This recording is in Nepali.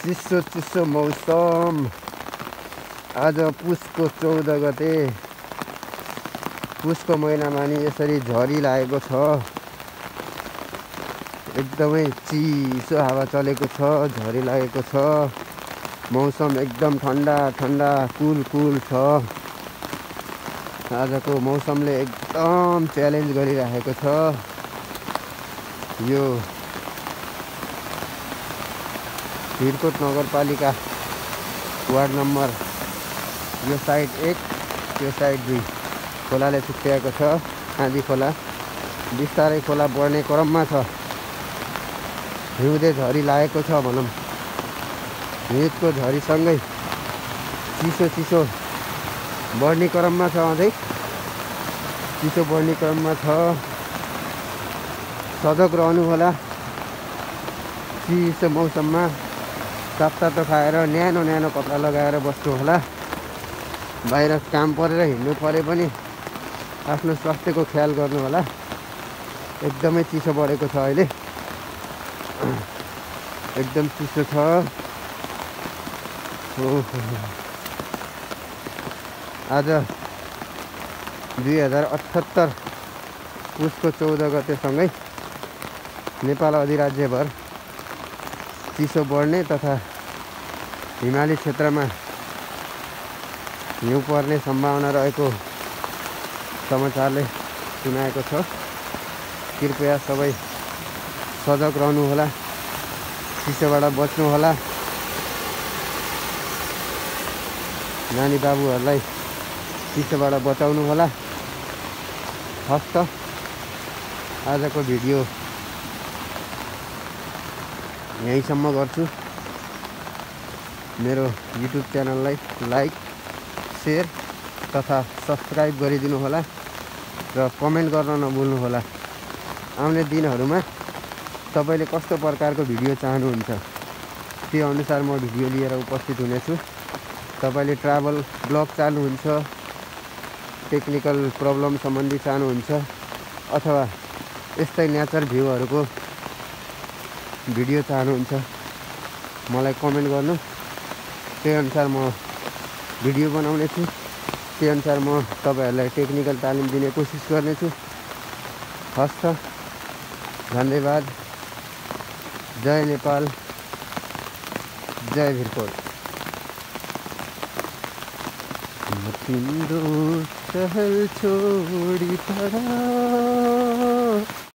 चिसो चिसो मौसम आज पुसको चौध गते पुसको महिनामा नि यसरी झरी लागेको छ। एकदमै चिसो हावा चलेको छ झरी लागेको छ। मौसम एकदम ठन्डा ठन्डा कुल कुल छ। आजको मौसमले एकदम च्यालेन्ज गरिराखेको छ। यो भिरकोट नगरपालिका वार्ड नम्बर यो साइड एक यो साइड दुई। खोलाले छुट्याएको छ आँधी खोला। बिस्तारै खोला बढ्ने क्रममा छ। हिउँदे झरी लागेको छ भनौँ। हिउँदको झरीसँगै चिसो चिसो बढ्ने क्रममा छ अझै। चिसो बढ्ने क्रममा छ। सजग रहनु होला चिसो मौसममा। तातो खाएर न्यानो न्यानो कपडा लगाएर बस्नु होला। बाहिर काम परेर हिँड्नु परे पनि आफ्नो स्वास्थ्यको ख्याल गर्नु होला। एकदमै चिसो बढेको छ अहिले। एकदम चिसो छ। आज दुई हजार अठहत्तर पुसको चौध गतेसँगै नेपाल अधिराज्यभर चिसो बढ्ने तथा हिमाली क्षेत्रमा हिउँ पर्ने सम्भावना रहेको समाचारले सुनाएको छ। कृपया सबै सजग रहनुहोला चिसोबाट बच्नु होला नानी बाबुहरूलाई चिसोबाट बचाउनु होला हस्त आजको भिडियो यहीँसम्म गर्छु। मेरो युट्युब च्यानललाई लाइक सेयर तथा सब्सक्राइब गरिदिनु होला र कमेन्ट गर्न नभुल्नु होला आउने दिनहरूमा तपाईँले कस्तो प्रकारको भिडियो चाहनुहुन्छ त्यो अनुसार म भिडियो लिएर उपस्थित हुनेछु। तपाईँले ट्राभल ब्लग चाहनुहुन्छ टेक्निकल प्रब्लम सम्बन्धी चाहनुहुन्छ अथवा यस्तै नेचर भ्यूहरूको भिडियो चाहनुहुन्छ मलाई कमेन्ट गर्नु। त्यही अनुसार म भिडियो बनाउने छु। त्यही अनुसार म तपाईँहरूलाई टेक्निकल तालिम दिने कोसिस गर्नेछु हस्त। धन्यवाद। जय नेपाल। जय भिरकोट तिम्रो सहर छोडी पर